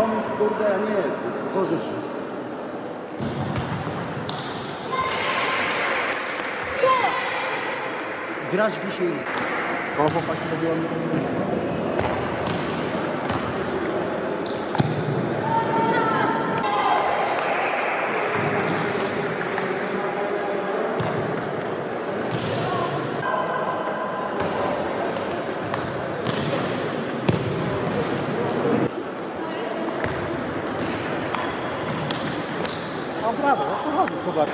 pomysł, kurde, a nie tworzysz. Grać dzisiaj. Bo chłopaki mówią... Brawo, o to chodzi, zobacz.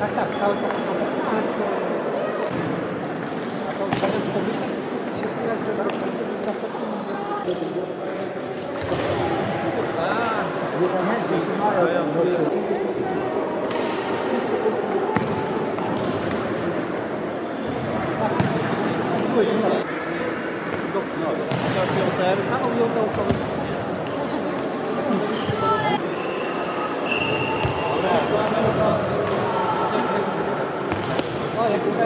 Tak, tak, cały czas. To... A to zamiast pomyśleć, się zamiast do Nie zamiast się mają. No, no, Piotr, a on mi oddał cały Like,